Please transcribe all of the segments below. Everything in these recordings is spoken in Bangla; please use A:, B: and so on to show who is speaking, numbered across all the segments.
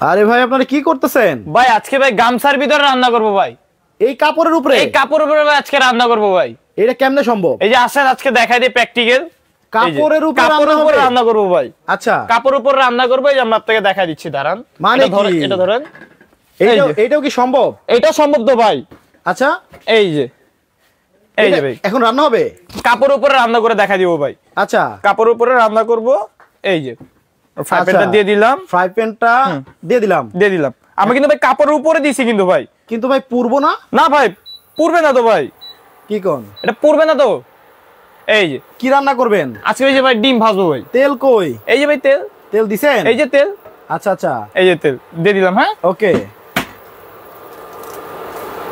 A: আরে ভাই আপনারা কি করতেছেন?
B: ভাই আজকে ভাই গামছার ভিতরে রান্না করব ভাই।
A: এই কাপড়ের উপরে?
B: এই কাপড় উপরে আজকে রান্না করব ভাই।
A: এটা কেমনে সম্ভব?
B: এই যে আসেন আজকে দেখাই দিই প্র্যাকটিক্যাল
A: কাপড়ের উপরে রান্না
B: উপরে করব ভাই।
A: আচ্ছা।
B: কাপড় উপর রান্না করব এই আমরা আপনাকে দেখাই দিচ্ছি দাঁড়ান।
A: মানে
B: এটা ধরেন
A: কি?
B: এটা ধরেন।
A: এইটাও
B: এই যে।
A: এইটাও কি সম্ভব?
B: এটা সম্ভব তো ভাই।
A: আচ্ছা।
B: এই যে। এই যে ভাই।
A: এখন রান্না হবে?
B: কাপড় উপরে রান্না করে দেখা দিব ভাই।
A: আচ্ছা।
B: কাপড় উপরে রান্না করব এই যে। ফ্রাই প্যানটা
A: আচ্ছা।
B: দিয়ে দিলাম।
A: ফ্রাই প্যানটা দিয়ে দিলাম।
B: দিয়ে দিলাম। আমি কিন্তু ভাই কাপড়ের উপরে দিছি কিন্তু ভাই।
A: কিন্তু ভাই পূর্ব না?
B: না ভাই পুরবে না তো ভাই।
A: কি কোন?
B: এটা পুরবে না তো। এই যে।
A: কি রান্না করবেন?
B: আজকে এই যে ভাই ডিম ভাজবো ভাই।
A: তেল কই?
B: এই যে ভাই তেল।
A: তেল দিছেন?
B: এই যে তেল।
A: আচ্ছা আচ্ছা।
B: এই যে তেল। দিয়ে দিলাম হ্যাঁ?
A: ওকে।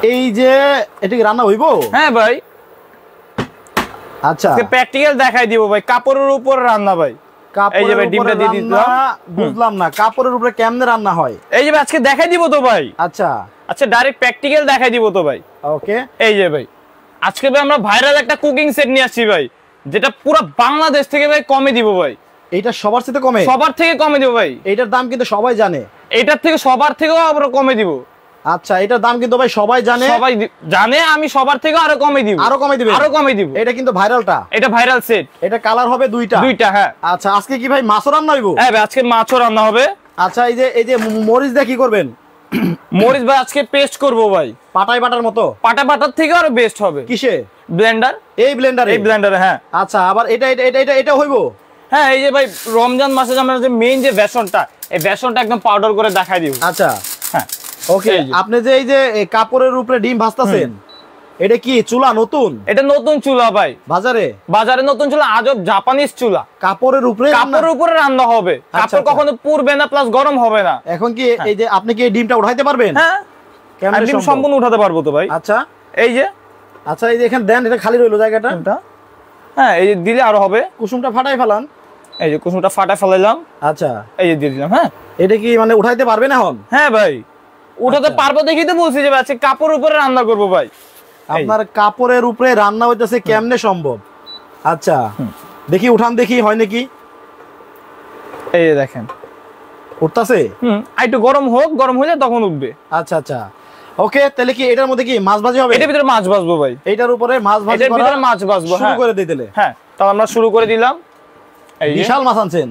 A: এই যে এটা কি রান্না হইব?
B: হ্যাঁ ভাই।
A: আচ্ছা।
B: প্র্যাকটিক্যাল দেখাই দিব ভাই কাপড়ের উপর রান্না ভাই। এই যে ডিমটা দিয়ে দিলাম।
A: বুঝলাম না কাপড়ের উপরে কেমনে রান্না হয়?
B: এই যে আজকে দেখাই দিব তো ভাই।
A: আচ্ছা।
B: আচ্ছা ডাইরেক্ট প্র্যাকটিক্যাল দেখাই দিব তো ভাই।
A: ওকে
B: এই যে ভাই আজকে ভাই আমরা ভাইরাল একটা কুকিং সেট নিয়ে আসছি ভাই যেটা পুরো বাংলাদেশ থেকে ভাই কমে দিব ভাই।
A: এইটা সবার সাথে কমে?
B: সবার থেকে কমে দিব ভাই।
A: এইটার দাম কিন্তু সবাই জানে।
B: এটার থেকে সবার থেকেও আমরা কমে দিব।
A: আচ্ছা এটার দাম কিন্তু ভাই সবাই জানে।
B: সবাই জানে আমি সবার থেকে আরও কমে দিব।
A: আরও কমে দিবে
B: আরও কমে দিব।
A: এটা কিন্তু ভাইরালটা?
B: এটা ভাইরাল সেট
A: এটা কালার হবে দুইটা।
B: দুইটা হ্যাঁ।
A: আচ্ছা আজকে কি ভাই মাছও রান্না হইব?
B: হ্যাঁ ভাই আজকে মাছও রান্না হবে।
A: আচ্ছা এই যে এই যে মরিচ দা কি করবেন?
B: মরিচ ভাই আজকে পেস্ট করব ভাই।
A: পাটাই বাটার মতো?
B: পাটা বাটার থেকে আরও বেস্ট হবে।
A: কিসে?
B: ব্লেন্ডার
A: এই ব্লেন্ডারে
B: এই ব্লেন্ডারে হ্যাঁ।
A: আচ্ছা আবার এটা এটা এটা এটা এটা হইব?
B: হ্যাঁ এই যে ভাই রমজান মাসে যে আমরা যে মেইন যে বেসনটা এই বেসনটা একদম পাউডার করে দেখাই দিব।
A: আচ্ছা।
B: হ্যাঁ।
A: ওকে। আপনি যে এই যে কাপড়ের উপরে ডিম ভাজতাছেন এটা কি চুলা নতুন?
B: এটা নতুন চুলা ভাই।
A: বাজারে?
B: বাজারে নতুন চুলা আজব জাপানিজ চুলা।
A: কাপড়ের উপরে
B: কাপড়ের উপরে রান্না হবে। কাপড়
A: আচ্ছা।
B: কখনো পুড়বে না প্লাস গরম হবে না।
A: এখন কি এই যে আপনি কি ডিমটা উঠাইতে পারবেন?
B: হ্যাঁ। ডিম সম্পূর্ণ? উঠাতে পারব তো ভাই।
A: আচ্ছা।
B: এই যে।
A: আচ্ছা এই যে এখানে দেন এটা খালি রইল জায়গাটা?
B: ডিমটা। হ্যাঁ এই যে দিলে আরও হবে।
A: কুসুমটা ফাটাই ফেলান।
B: এই যে কুসুমটা ফাটা ফেলাইলাম।
A: আচ্ছা।
B: এই যে দিয়ে দিলাম হ্যাঁ।
A: এটা কি মানে উঠাইতে পারবেন এখন?
B: হ্যাঁ ভাই। উঠাতে
A: আচ্ছা।
B: পারব দেখি তো বলছি যে আজকে কাপড় উপরে রান্না করব ভাই।
A: আপনার কাপড়ের উপরে রান্না হইতেছে কেমনে সম্ভব? আচ্ছা দেখি উঠান দেখি হয় নাকি?
B: এই দেখেন।
A: উঠতাছে?
B: হুম একটু গরম হোক গরম হলে তখন উঠবে।
A: আচ্ছা আচ্ছা। ওকে তাহলে কি এটার মধ্যে কি মাছ ভাজি হবে?
B: এটার ভিতরে মাছ ভাজবো ভাই।
A: এটার উপরে মাছ ভাজি
B: এটার ভিতরে মাছ ভাজবো
A: শুরু
B: হ্যাঁ।
A: করে দিয়ে দিলে।
B: হ্যাঁ তাহলে আমরা শুরু করে দিলাম। এই
A: বিশাল মাছ আনছেন।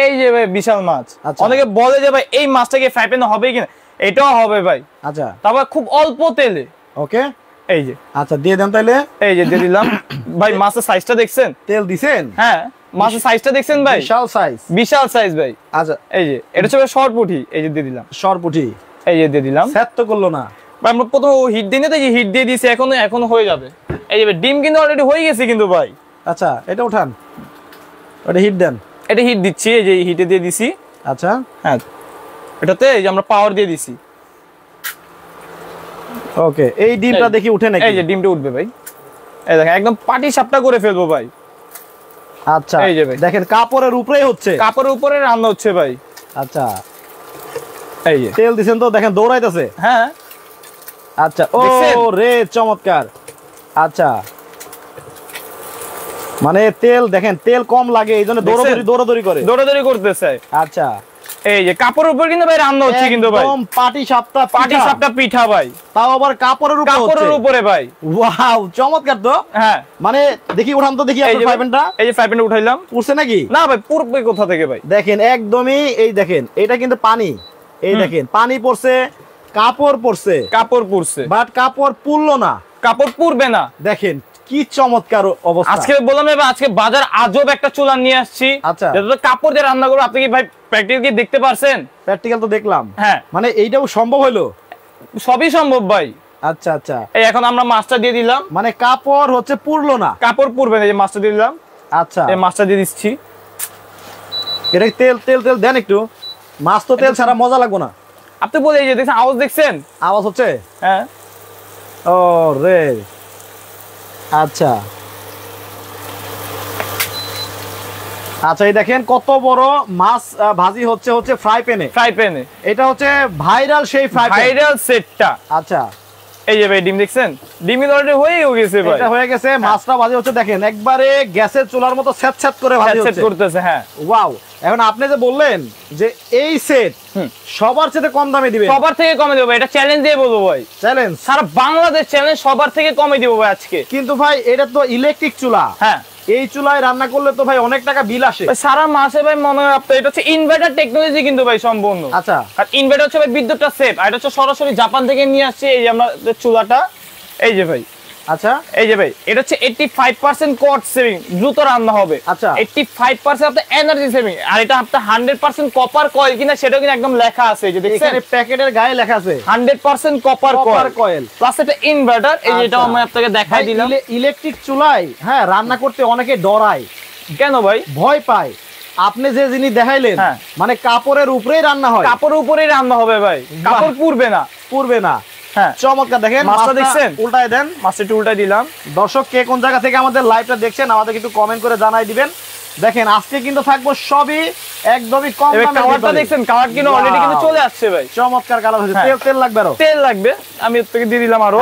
B: এই যে ভাই বিশাল মাছ।
A: আচ্ছা।
B: অনেকে বলে যে ভাই এই মাছটাকে ফ্রাই প্যানে হবে কিনা এটাও হবে ভাই।
A: আচ্ছা।
B: তারপর খুব অল্প তেলে।
A: ওকে।
B: এই যে।
A: আচ্ছা দিয়ে দেন তাইলে।
B: এই যে দিয়ে দিলাম। ভাই মাছের সাইজটা দেখছেন?
A: তেল দিছেন?
B: হ্যাঁ মাছের সাইজটা দেখছেন ভাই?
A: বিশাল সাইজ
B: বিশাল সাইজ ভাই।
A: আচ্ছা।
B: এই যে এটা হচ্ছে শর্ট পুঠি এই যে দিয়ে দিলাম।
A: সরপুটি।
B: এই যে দিয়ে দিলাম।
A: স্যাত তো করল না।
B: আমরা প্রথম হিট দিই না তো হিট দিয়ে দিয়েছি এখন এখন হয়ে যাবে। এই যে ডিম কিন্তু অলরেডি হয়ে গেছে কিন্তু ভাই।
A: আচ্ছা এটা উঠান। ওটা হিট দেন।
B: এটা হিট দিচ্ছি এই যে হিটে দিয়ে দিছি।
A: আচ্ছা।
B: হ্যাঁ। এটাতে এই যে আমরা পাওয়ার দিয়ে দিছি।
A: ওকে এই ডিমটা দেখি উঠে নাকি?
B: এই যে ডিমটা উঠবে ভাই। এই দেখেন একদম পাটি সাপটা করে ফেলব ভাই।
A: আচ্ছা
B: এই যে ভাই।
A: দেখেন কাপড়ের উপরেই হচ্ছে।
B: কাপড়ের উপরে রান্না হচ্ছে ভাই।
A: আচ্ছা।
B: এই যে।
A: তেল দিছেন তো দেখেন দৌড়াইতেছে।
B: হ্যাঁ।
A: আচ্ছা ও রে চমৎকার। আচ্ছা। মানে তেল দেখেন তেল কম লাগে এই জন্য দৌড়াদৌড়ি? দৌড়াদৌড়ি করে।
B: দৌড়াদৌড়ি করতেছে।
A: আচ্ছা।
B: এই যে কাপড়ের উপর কিন্তু ভাই রান্না হচ্ছে কিন্তু ভাই।
A: একদম পাটি সাপটা
B: পাটি সাপটা পিঠা ভাই।
A: তাও আবার কাপড়ের উপর
B: কাপড়ের উপরে ভাই।
A: ওয়াও চমৎকার তো।
B: হ্যাঁ।
A: মানে দেখি উঠান তো দেখি আপনার
B: যে এই যে ফ্রাই উঠাইলাম।
A: উঠছে নাকি?
B: না ভাই পূর্বে কোথা থেকে ভাই?
A: দেখেন একদমই এই দেখেন এটা কিন্তু পানি। এই দেখেন পানি পড়ছে কাপড় পড়ছে।
B: কাপড় পুরছে
A: বাট কাপড় পুরলো না।
B: কাপড় পুরবে না।
A: দেখেন কি চমৎকার অবস্থা।
B: আজকে বললাম আজকে বাজার আজব একটা চুলা নিয়ে আসছি।
A: আচ্ছা।
B: কাপড় দিয়ে রান্না করব আপনি কি ভাই প্র্যাকটিক্যাল কি দেখতে পারছেন?
A: প্র্যাকটিক্যাল তো দেখলাম।
B: হ্যাঁ।
A: মানে এইটাও সম্ভব হলো?
B: সবই সম্ভব ভাই।
A: আচ্ছা আচ্ছা।
B: এই এখন আমরা মাছটা দিয়ে দিলাম।
A: মানে কাপড় হচ্ছে পুরলো না?
B: কাপড় পুরবে না এই মাছটা দিয়ে দিলাম।
A: আচ্ছা।
B: এই মাছটা দিয়ে দিচ্ছি।
A: এটা তেল তেল তেল? দেন একটু। মাছ তো তেল ছাড়া মজা লাগবো না।
B: আপনি বলে এই যে দেখছেন আওয়াজ দেখছেন?
A: আওয়াজ হচ্ছে?
B: হ্যাঁ।
A: ও রে আচ্ছা। আচ্ছা এই দেখেন কত বড় মাছ ভাজি হচ্ছে হচ্ছে ফ্রাই প্যানে
B: ফ্রাই প্যানে
A: এটা হচ্ছে ভাইরাল সেই ফ্রাই
B: ভাইরাল সেটটা
A: আচ্ছা।
B: এই যে ভাই ডিম দেখছেন? ডিম অলরেডি হয়েও গেছে ভাই।
A: এটা হয়ে গেছে মাছটা ভাজি হচ্ছে দেখেন একবারে গ্যাসের চুলার মতো স্যাঁত স্যাঁত করে ভাজি হচ্ছে।
B: করতেছে হ্যাঁ।
A: ওয়াও। এখন আপনি যে বললেন যে এই সেট। সবার চেয়ে কম দামে দিবেন।
B: সবার থেকে কমে দেবো এটা চ্যালেঞ্জ দিয়ে বলব ভাই।
A: চ্যালেঞ্জ
B: সারা বাংলাদেশ চ্যালেঞ্জ সবার থেকে কমে দিব ভাই আজকে।
A: কিন্তু ভাই এটা তো ইলেকট্রিক চুলা।
B: হ্যাঁ।
A: এই চুলায় রান্না করলে তো ভাই অনেক টাকা বিল আসে।
B: সারা মাসে ভাই মনে হয় আপনার এটা হচ্ছে ইনভার্টার টেকনোলজি কিন্তু ভাই সম্পূর্ণ।
A: আচ্ছা।
B: আর ইনভার্টার হচ্ছে ভাই বিদ্যুৎটা সেফ আর এটা হচ্ছে সরাসরি জাপান থেকে নিয়ে আসছে এই যে আমরা চুলাটা এই যে ভাই।
A: আচ্ছা।
B: এই যে ভাই এটা হচ্ছে eighty five percent cost saving দ্রুত রান্না হবে।
A: আচ্ছা।
B: এইটটি ফাইভ পার্সেন্ট আপনার এনার্জি সেভিং আর এটা আপনার হান্ড্রেড পার্সেন্ট কপার কয়েল কিনা সেটাও কিন্তু একদম লেখা আছে এই যে দেখছেন?
A: এখানে প্যাকেটের গায়ে লেখা আছে।
B: Hundred percent copper
A: copper
B: coil plus এটা ইনভার্টার এই যে এটাও
A: আচ্ছা।
B: আমি আপনাকে দেখাই দিলাম।
A: ইলেকট্রিক চুলায় হ্যাঁ রান্না করতে অনেকে ডরায়।
B: কেন ভাই?
A: ভয় পায়। আপনি যে জিনিস দেখাইলেন
B: হ্যাঁ।
A: মানে কাপড়ের উপরেই রান্না হয়।
B: কাপড়ের উপরেই রান্না হবে ভাই। কাপড় পুরবে না।
A: পুরবে না। চমৎকার দেখেন
B: মাছটা
A: মাছটা
B: দেখছেন?
A: উল্টায় দেন
B: মাছটা একটু উল্টা দিলাম।
A: দর্শক কে কোন জায়গা থেকে আমাদের লাইভটা দেখছেন আমাদের কিন্তু কমেন্ট করে জানাই দিবেন। দেখেন আজকে কিন্তু থাকব সবই একদমই কম
B: কালারটা দেখছেন কালার কিন্তু অলরেডি কিন্তু চলে আসছে ভাই।
A: চমৎকার কালার হয়েছে।
B: হ্যাঁ।
A: তেল তেল লাগবে আরও?
B: তেল লাগবে আমি এর দিয়ে দিলাম
A: আরও।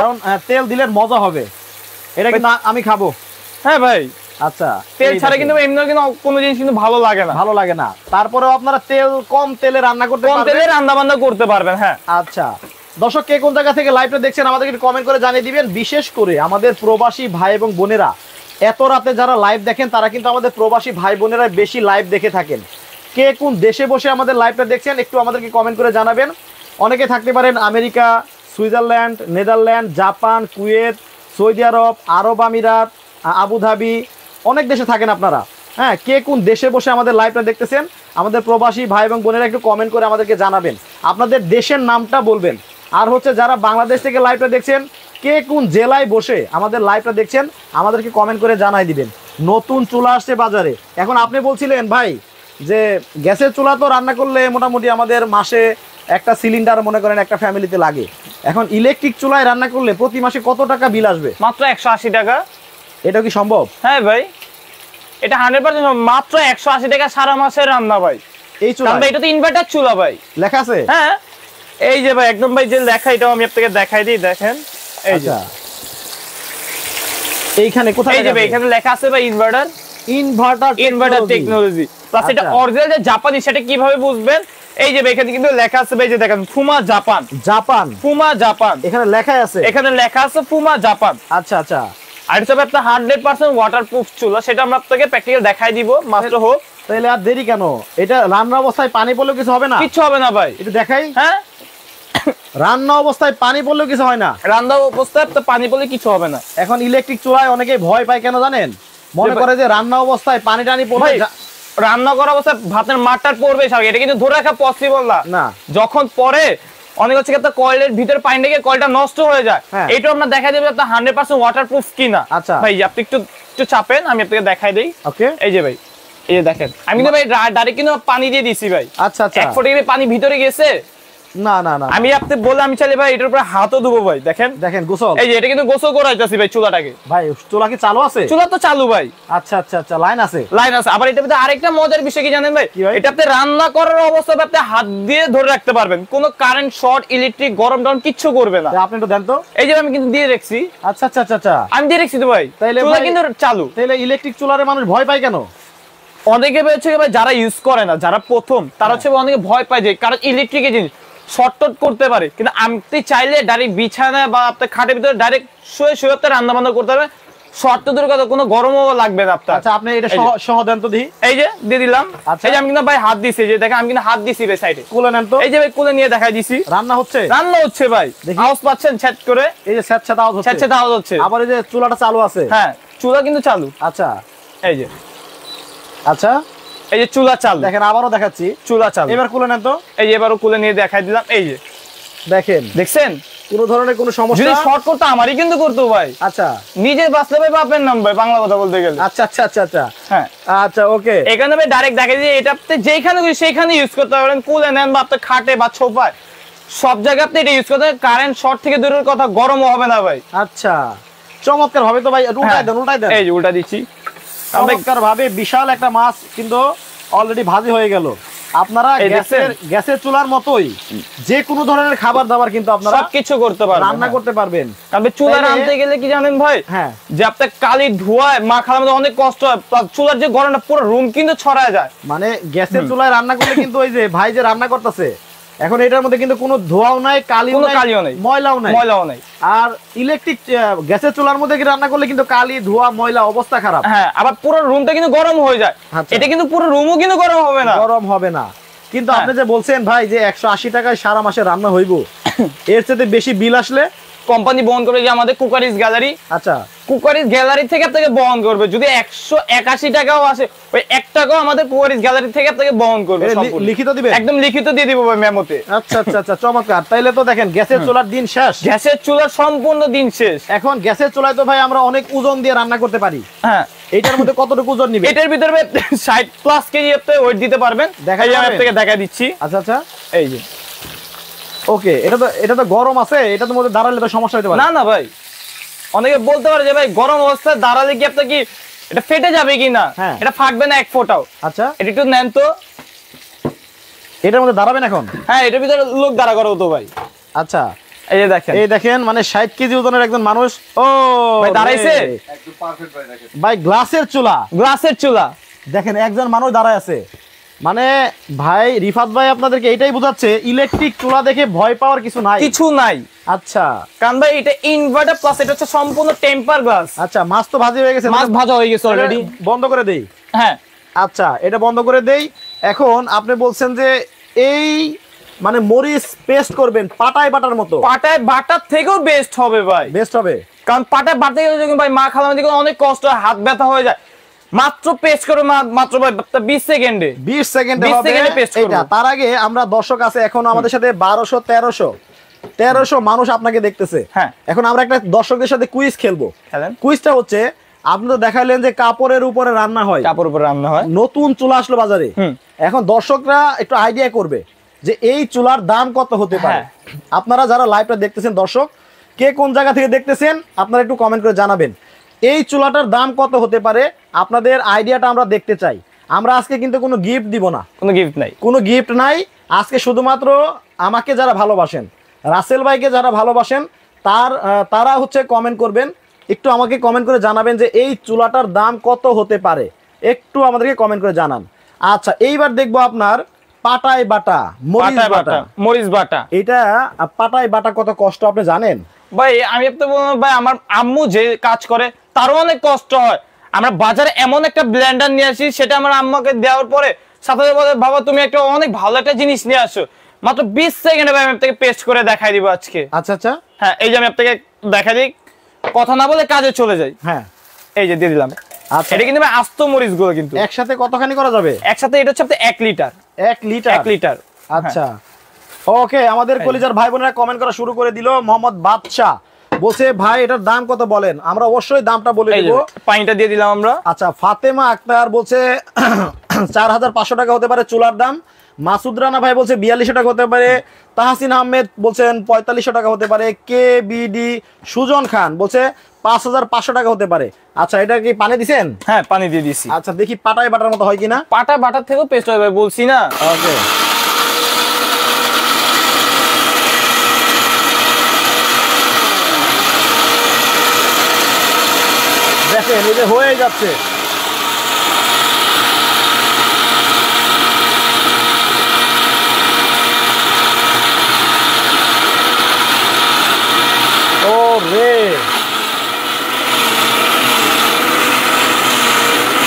A: তেল দিলে মজা হবে। এটা কিন্তু আমি খাব।
B: হ্যাঁ ভাই।
A: আচ্ছা
B: তেল ছাড়া কিন্তু কিন্তু কোনো জিনিস কিন্তু ভালো লাগে না।
A: ভালো লাগে না। তারপরেও আপনারা তেল কম তেলে রান্না করতে
B: কম
A: পারবেন।
B: তেলে রান্না বান্না করতে পারবেন হ্যাঁ।
A: আচ্ছা। দর্শক, কে কোন জায়গা থেকে লাইভটা দেখছেন আমাদেরকে কমেন্ট করে জানিয়ে দিবেন। বিশেষ করে আমাদের প্রবাসী ভাই এবং বোনেরা, এত রাতে যারা লাইভ দেখেন, তারা কিন্তু আমাদের প্রবাসী ভাই বোনেরা বেশি লাইভ দেখে থাকেন। কে কোন দেশে বসে আমাদের লাইভটা দেখছেন, একটু আমাদেরকে কমেন্ট করে জানাবেন। অনেকে থাকতে পারেন America, Switzerland, Netherland, Japan, Kuwait, Saudi Arab Arab আমিরাত আবুধাবি অনেক দেশে থাকেন আপনারা। হ্যাঁ কে কোন দেশে বসে আমাদের লাইভটা দেখতেছেন, আমাদের প্রবাসী ভাই এবং বোনেরা একটু কমেন্ট করে আমাদেরকে জানাবেন। আপনাদের দেশের নামটা বলবেন। আর হচ্ছে যারা বাংলাদেশ থেকে লাইভটা দেখছেন কে কোন জেলায় বসে আমাদের লাইভটা দেখছেন আমাদেরকে কমেন্ট করে জানাই দিবেন। নতুন চুলা আসছে বাজারে। এখন আপনি বলছিলেন ভাই যে গ্যাসের চুলা তো রান্না করলে মোটামুটি আমাদের মাসে একটা সিলিন্ডার মনে করেন একটা ফ্যামিলিতে লাগে। এখন ইলেকট্রিক চুলায় রান্না করলে প্রতি মাসে কত টাকা বিল আসবে?
B: মাত্র একশো আশি টাকা।
A: এটা কি সম্ভব?
B: হ্যাঁ ভাই। এটা হান্ড্রেড পার্সেন্ট মাত্র একশো আশি টাকা সারা মাসের রান্না ভাই।
A: এই চুলা
B: এটা তো ইনভার্টার চুলা ভাই।
A: লেখা আছে?
B: হ্যাঁ। এই যে ভাই একদম ভাই যে লেখা এটাও আমি আপনাকে দেখাই দিই দেখেন। এই যে।
A: আচ্ছা। এইখানে কোথায়
B: এই যে ভাই এখানে লেখা আছে ভাই inverter
A: inverter
B: inverter technology plus এটা
A: আচ্ছা।
B: অরিজিনাল যে জাপানি সেটা কীভাবে বুঝবেন? এই যে এখানে কিন্তু লেখা আছে ভাই যে দেখেন Fuma Japan
A: Japan
B: Fuma Japan
A: এখানে লেখাই আছে?
B: এখানে লেখা আছে ফুমা জাপান
A: আচ্ছা আচ্ছা।
B: আর এটা হবে আপনার হান্ড্রেড পার্সেন্ট ওয়াটার প্রুফ চুলা সেটা আমরা আপনাকে প্র্যাকটিক্যাল দেখাই দিব মাত্র হোক।
A: তাহলে আর দেরি কেন? এটা রান্না অবস্থায় পানি পড়লেও কিছু হবে না?
B: কিছু হবে না ভাই।
A: একটু দেখাই।
B: হ্যাঁ?
A: রান্না অবস্থায় পানি পড়লেও কিছু হয় না।
B: রান্না অবস্থায় আপনার পানি পড়লে কিছু হবে না।
A: এখন ইলেকট্রিক চুলায় অনেকেই ভয় পায় কেন জানেন? মনে করে যে রান্না অবস্থায় পানি টানি পড়বে
B: রান্না করা অবস্থায় ভাতের মাঠটার পড়বে স্বাভাবিক এটা কিন্তু ধরে রাখা পসিবল না।
A: না।
B: যখন পরে অনেক হচ্ছে আপনার কয়েলের ভিতরে পানি লেগে কয়েলটা নষ্ট হয়ে যায়।
A: হ্যাঁ।
B: এটা আপনার দেখা দেবে আপনার হান্ড্রেড পার্সেন্ট ওয়াটার প্রুফ কিনা।
A: আচ্ছা।
B: ভাই আপনি একটু একটু চাপেন আমি আপনাকে দেখাই দিই।
A: ওকে।
B: এই যে ভাই এই যে দেখেন। আমি কিন্তু ভাই ডাইরেক্ট কিন্তু পানি দিয়ে দিছি ভাই।
A: আচ্ছা আচ্ছা।
B: এক ফুটে পানি ভিতরে গেছে।
A: না না না।
B: আমি আপনি বলে আমি চাইলে ভাই এটার উপরে হাতও দেবো ভাই দেখেন।
A: দেখেন গোসল।
B: এই যে এটা কিন্তু গোসল করাইতেছি ভাই চুলাটাকে।
A: ভাই চুলা কি চালু আছে?
B: চুলা তো চালু ভাই।
A: আচ্ছা আচ্ছা আচ্ছা লাইন আছে।
B: লাইন আছে। আবার এটা আরেকটা মজার বিষয় কি জানেন ভাই? এটা আপনি রান্না করার অবস্থায় আপনি হাত দিয়ে ধরে রাখতে পারবেন। কোনো কারেন্ট শর্ট ইলেকট্রিক গরম টারম কিচ্ছু করবে না।
A: আপনি একটু দেন তো।
B: এই যে আমি কিন্তু দিয়ে রাখছি।
A: আচ্ছা আচ্ছা আচ্ছা আচ্ছা।
B: আমি দিয়ে রাখছি তো ভাই।
A: তাইলে
B: চুলা কিন্তু চালু।
A: তাহলে ইলেকট্রিক চুলারে মানুষ ভয় পায় কেন?
B: অনেকে হচ্ছে ভাই যারা ইউজ করে না যারা প্রথম তারা হচ্ছে অনেকে ভয় পায় যে কারণ ইলেকট্রিকের জিনিস। শর্ট করতে পারে। কিন্তু আপনি চাইলে ডাইরেক্ট বিছানা বা আপনার খাটের ভিতরে ডাইরেক্ট শুয়ে শুয়ে আপনি রান্না বান্না করতে পারবেন শর্ট দূর কথা কোনো গরমও লাগবে না আপনার।
A: আচ্ছা আপনি এটা সহ- সহ দেন তো দিই
B: এই যে দিয়ে দিলাম।
A: আচ্ছা।
B: এই যে আমি কিন্তু ভাই হাত দিছি যে দেখেন আমি কিন্তু হাত দিছি ভাই সাইডে
A: কুলে নেন তো।
B: এই যে ভাই কোলে নিয়ে দেখাই দিছি।
A: রান্না হচ্ছে?
B: রান্না হচ্ছে ভাই। আওয়াজ পাচ্ছেন ছ্যাট করে?
A: এই যে স্যাঁত স্যাঁত আওয়াজ হচ্ছে।
B: ছ্যাট ছ্যাট আওয়াজ হচ্ছে।
A: আবার এই যে চুলাটা চালু আছে?
B: হ্যাঁ চুলা কিন্তু চালু।
A: আচ্ছা।
B: এই যে।
A: আচ্ছা।
B: এই যে চুলা চালু।
A: দেখেন আবারও দেখাচ্ছি।
B: চুলা চালু।
A: এবার কুলে নেন তো।
B: এই যে এবারও কোলে নিয়ে দেখাই দিলাম এই যে।
A: দেখেন।
B: দেখছেন?
A: কোনো ধরনের কোনো
B: যদি
A: সমস্যা
B: শর্ট করতে আমারই কিন্তু করতো ভাই।
A: আচ্ছা।
B: নিজে বাঁচলে ভাই বাপের নাম ভাই বাংলা কথা বলতে গেলে।
A: আচ্ছা আচ্ছা আচ্ছা আচ্ছা।
B: হ্যাঁ।
A: আচ্ছা ওকে।
B: এখানে ভাই ডাইরেক্ট দেখে যে এটা যেখানে খুশি সেখানে ইউজ করতে পারেন কুলে নেন বা আপনার খাটে বা ছোপায়। সব জায়গায় আপনি এটা ইউজ করতে কারেন্ট শর্ট থেকে দূরের কথা গরমও হবে না ভাই।
A: আচ্ছা। চমৎকার ভাবে তো ভাই উল্টাই
B: হ্যাঁ।
A: দেন উল্টাই দেন।
B: এই উল্টা দিচ্ছি।
A: চমৎকার ভাবে বিশাল একটা মাছ কিন্তু অলরেডি ভাজি হয়ে গেল। আপনারা গ্যাসের গ্যাসের চুলার মতোই যে কোনো ধরনের খাবার দাবার কিন্তু আপনারা
B: সবকিছু করতে পারবেন
A: রান্না
B: হ্যাঁ।
A: করতে পারবেন।
B: তবে চুলা রাঁধতে গেলে কি জানেন ভাই?
A: হ্যাঁ।
B: যে আপনার কালি ধোয়ায় মাখার মধ্যে অনেক কষ্ট হয় চুলার যে গরমটা পুরো রুম কিন্তু ছড়ায় যায়।
A: মানে গ্যাসের চুলায় রান্না করলে কিন্তু ওই যে ভাই যে রান্না করতেছে এখন এটার মধ্যে কিন্তু কোনো ধোঁয়াও নাই কালিও নাই
B: কালিও নেই।
A: ময়লাও নাই
B: ময়লাও নাই
A: আর ইলেকট্রিক গ্যাসের চুলার মধ্যে কি রান্না করলে কিন্তু কালি ধোঁয়া ময়লা অবস্থা খারাপ
B: হ্যাঁ আবার পুরো রুমটা কিন্তু গরম হয়ে যায়
A: আচ্ছা।
B: এটা কিন্তু পুরো রুমও কিন্তু গরম হবে না
A: গরম হবে না কিন্তু
B: হ্যাঁ।
A: আপনি যে বলছেন ভাই যে একশো আশি টাকায় সারা মাসে রান্না হইব এর চেয়ে বেশি বিল আসলে
B: কোম্পানি বহন করবে যে আমাদের কুকারিজ গ্যালারি।
A: আচ্ছা।
B: কুকারিজ গ্যালারি থেকে আপনাকে বহন করবে। যদি একশো একাশি টাকাও আসে ওই এক টাকাও আমাদের কুকারিজ গ্যালারি থেকে আপনাকে বহন করবে।
A: লিখিত দিবে
B: একদম লিখিত দিয়ে দিব ভাই মেমোতে।
A: আচ্ছা আচ্ছা আচ্ছা চমৎকার। তাইলে তো দেখেন গ্যাসের চুলার দিন শেষ।
B: গ্যাসের চুলার সম্পূর্ণ দিন শেষ।
A: এখন গ্যাসের চুলায় তো ভাই আমরা অনেক ওজন দিয়ে রান্না করতে পারি।
B: হ্যাঁ।
A: এটার মধ্যে কতটুকু ওজন নিবে
B: এটার ভিতরে ষাট প্লাস কেজি আপনি ওয়েট দিতে পারবেন।
A: দেখা
B: এই যে আমি
A: যাবে?
B: আপনাকে দেখা দিচ্ছি।
A: আচ্ছা আচ্ছা।
B: এই যে।
A: ওকে এটা তো এটা তো গরম আছে এটা তো মধ্যে দাঁড়ালে তো সমস্যা হতে পারে।
B: না না ভাই। অনেকে বলতে পারে যে ভাই গরম অবস্থায় দাঁড়ালে কি আপনার কি এটা ফেটে যাবে কি না?
A: হ্যাঁ।
B: এটা ফাটবে না এক ফোঁটাও।
A: আচ্ছা।
B: এটা একটু নেন তো।
A: এটার মধ্যে দাঁড়াবেন এখন?
B: হ্যাঁ এটার ভিতরে লোক দাঁড়া করো তো ভাই।
A: আচ্ছা।
B: এই যে দেখেন।
A: এই দেখেন মানে ষাট কেজি ওজনের একজন মানুষ। ও
B: ভাই, দাঁড়াইছে?
A: ভাই গ্লাসের চুলা।
B: গ্লাসের চুলা।
A: দেখেন একজন মানুষ দাঁড়ায় আছে। মানে ভাই রিফাত ভাই আপনাদেরকে এটাই বোঝাচ্ছে ইলেকট্রিক চুলা দেখে ভয় পাওয়ার কিছু নাই।
B: কিছু নাই।
A: আচ্ছা।
B: কারণ ভাই এটা ইনভার্টার প্লাস এটা হচ্ছে সম্পূর্ণ টেম্পার গ্লাস
A: আচ্ছা মাছ তো ভাজি হয়ে গেছে
B: মাছ ভাজা হয়ে গেছে অলরেডি
A: বন্ধ করে দেই?
B: হ্যাঁ।
A: আচ্ছা এটা বন্ধ করে দেই। এখন আপনি বলছেন যে এই মানে মরিচ পেস্ট করবেন পাটায় বাটার মতো।
B: পাটায় বাটার থেকেও বেস্ট হবে ভাই।
A: বেস্ট হবে?
B: কারণ পাটায় বাটতে গেলে ভাই মা খালাম দিকে অনেক কষ্ট হয় হাত ব্যথা হয়ে যায়। মাত্র পেস্ট করে মাত্র ভাই বিশ সেকেন্ডে
A: 20 সেকেন্ডে
B: 20 সেকেন্ডে paste করব।
A: এটা তার আগে আমরা দর্শক আছে এখন আমাদের সাথে 1200 1300 1300 মানুষ আপনাকে দেখতেছে।
B: হ্যাঁ।
A: এখন আমরা একটা দর্শকদের সাথে কুইজ খেলব। কুইজটা হচ্ছে আপনি তো দেখাইলেন যে কাপড়ের উপরে রান্না হয়।
B: কাপড় উপরে রান্না হয়।
A: নতুন চুলা আসলো বাজারে। এখন দর্শকরা একটু আইডিয়া করবে যে এই চুলার দাম কত হতে পারে।
B: হ্যাঁ।
A: আপনারা যারা লাইভটা দেখতেছেন দর্শক কে কোন জায়গা থেকে দেখতেছেন আপনারা একটু কমেন্ট করে জানাবেন। এই চুলাটার দাম কত হতে পারে? আপনাদের আইডিয়াটা আমরা দেখতে চাই। আমরা আজকে কিন্তু কোনো গিফট দিব না।
B: কোনো গিফট নাই।
A: কোনো গিফট নাই। আজকে শুধুমাত্র আমাকে যারা ভালোবাসেন রাসেল ভাইকে যারা ভালোবাসেন তার তারা হচ্ছে কমেন্ট করবেন। একটু আমাকে কমেন্ট করে জানাবেন যে এই চুলাটার দাম কত হতে পারে। একটু আমাদেরকে কমেন্ট করে জানান। আচ্ছা এইবার দেখব আপনার পাটায় বাটা মরিচ বাটা।
B: মরিচ বাটা।
A: এটা পাটায় বাটা কত কষ্ট আপনি জানেন?
B: ভাই আমি বলব ভাই আমার আম্মু যে কাজ করে তারও অনেক কষ্ট হয়। আমরা বাজারে এমন একটা ব্লেন্ডার নিয়ে আসি সেটা আমার আম্মাকে দেওয়ার পরে সাথে বলে বাবা তুমি একটা অনেক ভালো একটা জিনিস নিয়ে আসো। মাত্র বিশ সেকেন্ডে ভাই আমি আপনাকে পেস্ট করে দেখাই দিব আজকে।
A: আচ্ছা আচ্ছা।
B: হ্যাঁ এই যে আমি আপনাকে দেখা দিই। কথা না বলে কাজে চলে যাই।
A: হ্যাঁ।
B: এই যে দিয়ে দিলাম।
A: আচ্ছা।
B: এটা কিন্তু ভাই আস্ত মরিচগুলো কিন্তু।
A: একসাথে কতখানি করা যাবে?
B: একসাথে এটা হচ্ছে আপনার এক লিটার।
A: এক লিটার?
B: এক লিটার।
A: আচ্ছা। ওকে আমাদের কলিজার ভাই বোনেরা কমেন্ট করা শুরু করে দিল মোহাম্মদ বাদশাহ। বলছে ভাই এটার দাম কত বলেন? আমরা অবশ্যই দামটা বলে দিব।
B: পানিটা দিয়ে দিলাম আমরা।
A: আচ্ছা ফাতেমা আক্তার বলছে চার হাজার পাঁচশো টাকা হতে পারে চুলার দাম। মাসুদ রানা ভাই বলছে বিয়াল্লিশশো টাকা হতে পারে। তাহাসিন আহমেদ বলছেন পঁয়তাল্লিশশো টাকা হতে পারে। কে বিডি সুজন খান বলছে পাঁচ হাজার পাঁচশো টাকা হতে পারে। আচ্ছা এটা কি পানি দিছেন?
B: হ্যাঁ পানি দিয়ে দিছি।
A: আচ্ছা দেখি পাটায় বাটার মতো হয় কিনা।
B: পাটা বাটার থেকেও পেস্ট হবে ভাই বলছি না।
A: ওকে দেখেন, এই যে হয়ে যাচ্ছে।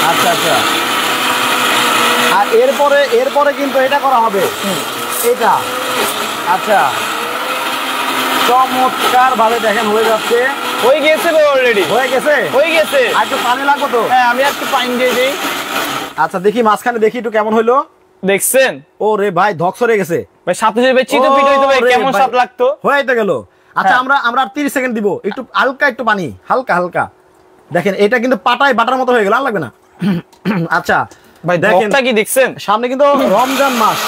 A: আচ্ছা আচ্ছা। আর এরপরে এরপরে কিন্তু এটা করা হবে। এটা আচ্ছা। চমৎকার ভাবে দেখেন, হয়ে যাচ্ছে।
B: হয়ে গেছে ভাই অলরেডি
A: হয়ে গেছে?
B: হয়ে গেছে
A: আর একটু পানি লাগবে তো?
B: হ্যাঁ আমি একটু পানি দিয়ে দিই।
A: আচ্ছা দেখি মাঝখানে দেখি একটু কেমন হইল।
B: দেখছেন?
A: ও রে ভাই ধক সরে গেছে।
B: ভাই সাথে যদি ভাই চিতো পিটো হইতো ভাই কেমন। স্বাদ লাগতো?
A: হয়ে তো গেল। আচ্ছা
B: হ্যাঁ।
A: আমরা আমরা আর তিরিশ সেকেন্ড দিব। একটু হালকা একটু পানি হালকা হালকা। দেখেন এটা কিন্তু পাটায় বাটার মতো হয়ে গেল আর লাগবে না। আচ্ছা
B: ভাই
A: দেখেন
B: দেখেন কি দেখছেন?
A: সামনে কিন্তু রমজান মাস।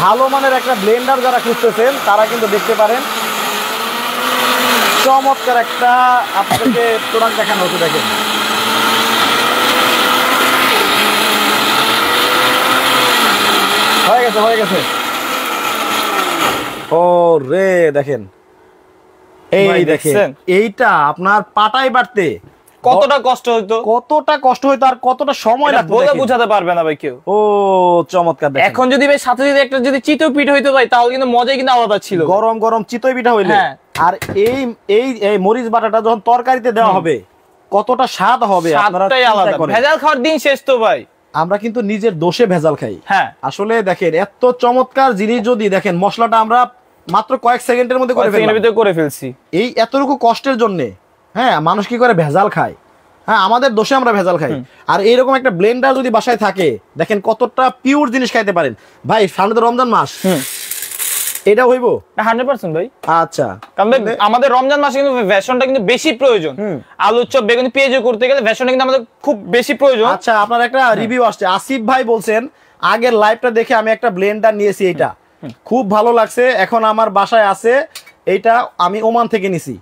A: ভালো মানের একটা ব্লেন্ডার যারা খুঁজতেছেন তারা কিন্তু দেখতে পারেন। চমৎকার একটা আপনাদেরকে প্রোডাক্ট দেখানো হচ্ছে দেখেন। হয়ে গেছে হয়ে গেছে। ও রে দেখেন। এই দেখেন এইটা আপনার পাটাই বাড়তে।
B: কতটা কষ্ট হইতো?
A: কতটা কষ্ট হইতো আর কতটা সময় লাগতো
B: বলে। বুঝাতে পারবে না ভাই কেউ।
A: ও চমৎকার দেখেন।
B: এখন যদি ভাই সাথে যদি একটা যদি চিতো পিঠ হইতো ভাই তাহলে কিন্তু মজাই কিন্তু আলাদা ছিল।
A: গরম গরম চিতই পিঠা হইলে।
B: হ্যাঁ।
A: আর এই এই এই মরিচ বাটাটা যখন তরকারিতে দেওয়া হবে কতটা স্বাদ হবে
B: ভেজাল খাওয়ার দিন শেষ তো ভাই।
A: আমরা কিন্তু নিজের দোষে ভেজাল খাই।
B: হ্যাঁ।
A: আসলে দেখেন এত চমৎকার জিনিস যদি দেখেন মশলাটা আমরা মাত্র কয়েক সেকেন্ডের মধ্যে করে
B: কয়েক ভিতরে করে ফেলছি।
A: এই এতটুকু কষ্টের জন্য হ্যাঁ মানুষ কি করে ভেজাল খায়? হ্যাঁ আমাদের দোষে আমরা ভেজাল খাই। আর এইরকম একটা ব্লেন্ডার যদি বাসায় থাকে দেখেন কতটা পিওর জিনিস খাইতে পারেন। ভাই সামনে তো রমজান মাস। এটা হইব?
B: হান্ড্রেড পার্সেন্ট ভাই।
A: আচ্ছা।
B: কারণ ভাই, আমাদের রমজান মাসে কিন্তু ভ্যাশনটা কিন্তু বেশি প্রয়োজন। আলুর চপ বেগুনি পেঁয়াজও করতে গেলে ভ্যাশনটা কিন্তু আমাদের খুব বেশি প্রয়োজন।
A: আচ্ছা আপনার একটা রিভিউ আসছে। আসিফ ভাই বলছেন আগের লাইভটা দেখে আমি একটা ব্লেন্ডার নিয়েছি এটা খুব ভালো লাগছে। এখন আমার বাসায় আছে। এইটা আমি ওমান থেকে নিছি।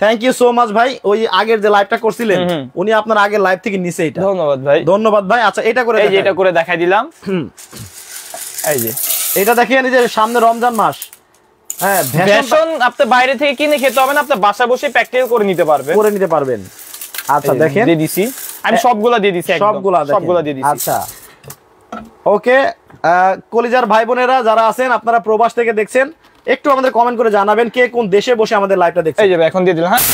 A: থ্যাংক ইউ সো মাচ ভাই। ওই আগের যে লাইভটা করছিলেন। উনি আপনার আগের লাইভ থেকে নিছে এটা
B: ধন্যবাদ ভাই।
A: ধন্যবাদ ভাই। আচ্ছা এটা করে
B: এই যে এটা করে দেখাই দিলাম।
A: হুম।
B: এই যে।
A: এটা দেখেন যে সামনে রমজান মাস। হ্যাঁ
B: ভ্যাশন আপনি বাইরে থেকে কিনে খেতে হবে না আপনি বাসা বসে প্র্যাকটিক্যাল করে নিতে পারবেন।
A: করে নিতে পারবেন। আচ্ছা দেখেন।
B: দিয়ে দিছি। আমি সবগুলা দিয়ে দিছি একদম।
A: সবগুলা
B: সবগুলা দিয়ে দিছি।
A: আচ্ছা। ওকে কলিজার ভাই বোনেরা যারা আছেন আপনারা প্রবাস থেকে দেখছেন একটু আমাদের কমেন্ট করে জানাবেন কে কোন দেশে বসে আমাদের লাইভটা দেখছেন
B: এই যে এখন দিয়ে দিলাম হ্যাঁ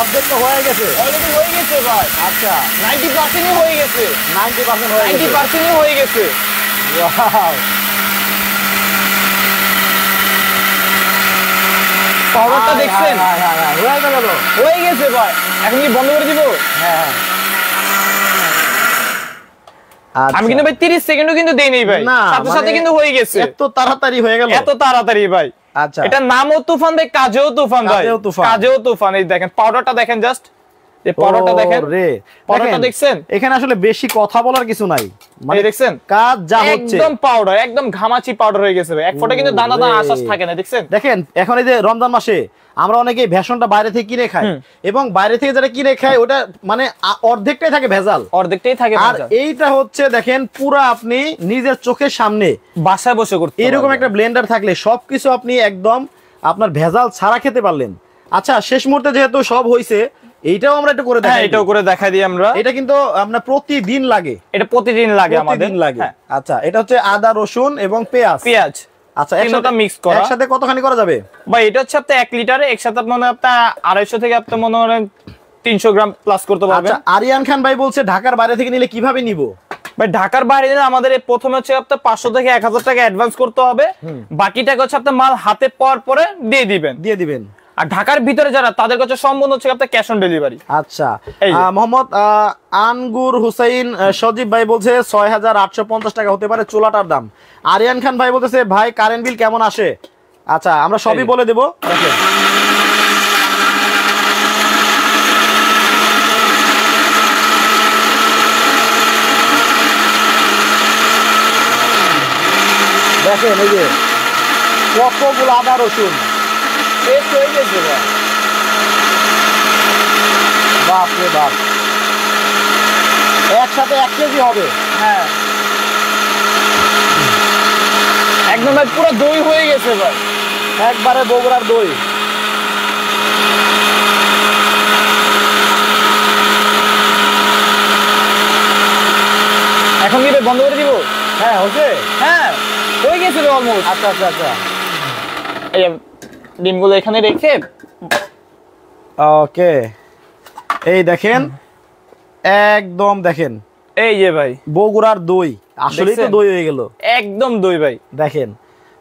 A: অর্ধেক তো হয়ে গেছে।
B: অলরেডি হয়ে গেছে ভাই।
A: আচ্ছা।
B: 90% হয়ে গেছে।
A: নাইনটি পার্সেন্ট হয়ে গেছে।
B: 90% হয়ে গেছে! পাউডারটা
A: হায়,
B: দেখছেন?
A: হায়, হায়, হায়, হয়ে গেল
B: হয়ে গেছে ভাই। এখন কি বন্ধ করে দিব?
A: হ্যাঁ হ্যাঁ।
B: আমি
A: আচ্ছা।
B: কিন্তু ভাই 30 সেকেন্ডও কিন্তু দেই নাই ভাই। সাথে সাথে
A: মানে
B: কিন্তু হয়ে গেছে।
A: এত তাড়াতাড়ি হয়ে গেল।
B: এত তাড়াতাড়ি ভাই।
A: আচ্ছা।
B: এটা নামও তুফান ভাই কাজেও তুফান ভাই।
A: কাজেও তুফান।
B: এই দেখেন পাউডারটা দেখেন জাস্ট পাউডারটা দেখেন।
A: রে
B: পাউডারটা দেখছেন?
A: এখানে আসলে বেশি কথা বলার কিছু নাই। মানে
B: দেখছেন?
A: কাজ যা হচ্ছে।
B: একদম পাউডার একদম ঘামাচি পাউডার হয়ে গেছে ভাই। এক ফোঁটা কিন্তু দানা দানা। আশ্বাস থাকে না দেখছেন?
A: দেখেন এখন এই যে রমজান মাসে আমরা অনেকে ভেষণটা বাইরে থেকে কিনে খাই। এবং বাইরে থেকে যারা কিনে খায় ওটা মানে অর্ধেকটাই থাকে ভেজাল।
B: অর্ধেকটাই থাকে
A: আর এইটা হচ্ছে দেখেন পুরো আপনি নিজের চোখের সামনে।
B: বাসায় বসে করতে
A: এরকম একটা ব্লেন্ডার থাকলে সবকিছু আপনি একদম আপনার ভেজাল ছাড়া খেতে পারলেন। আচ্ছা শেষ মুহূর্তে যেহেতু সব হইছে এইটাও আমরা একটু করে
B: হ্যাঁ
A: দেখাই
B: এটাও করে দেখা দিই আমরা।
A: এটা কিন্তু আপনার প্রতিদিন লাগে।
B: এটা প্রতিদিন লাগে আমাদের।
A: লাগে।
B: হ্যাঁ,
A: আচ্ছা এটা হচ্ছে আদা রসুন এবং পেঁয়াজ।
B: পেঁয়াজ।
A: আচ্ছা একসাথে
B: mix করা।
A: একসাথে কতখানি করা যাবে?
B: ভাই এটা হচ্ছে আপনার এক লিটারে একসাথে মনে হয় আপনার আড়াইশো থেকে আপনার মনে গ্রাম প্লাস করতে পারবেন।
A: আচ্ছা আরিয়ান খান ভাই বলছে ঢাকার বাইরে থেকে নিলে কীভাবে নিব?
B: ভাই ঢাকার বাইরে নিলে আমাদের প্রথমে হচ্ছে আপনার পাঁচশো থেকে এক হাজার টাকা অ্যাডভান্স করতে হবে। বাকি টাকা হচ্ছে আপনার মাল হাতে পাওয়ার পরে দিয়ে দিবেন।
A: দিয়ে দিবেন।
B: আর ঢাকার ভিতরে যারা তাদের কাছে সম্পূর্ণ হচ্ছে আপনার ক্যাশ অন ডেলিভারি
A: আচ্ছা মোহাম্মদ আনগুর হুসাইন সজীব ভাই বলছে ছয় হাজার আটশো পঞ্চাশ টাকা হতে পারে চুলাটার দাম। আরিয়ান খান ভাই বলতেছে ভাই কারেন্ট বিল কেমন আসে? আচ্ছা আমরা সবই বলে দেবো। দেখেন। দেখেন এই যে কতগুলো আদা রসুন।
B: টেস্ট হয়ে গেছে
A: বাপ। রে বাপ একসাথে এক কেজি হবে
B: হ্যাঁ একদম পুরো দই হয়ে গেছে ভাই।
A: একবারে বগুড়ার দই
B: এখন কি বন্ধ করে দিব
A: হ্যাঁ হচ্ছে।
B: হ্যাঁ হয়ে গেছিল অলমোস্ট
A: আচ্ছা আচ্ছা আচ্ছা।
B: এই ডিমগুলো এখানে রেখে
A: ওকে। এই দেখেন একদম দেখেন।
B: এই যে ভাই।
A: বগুড়ার দই আসলেই তো দই হয়ে গেল।
B: একদম দই ভাই।
A: দেখেন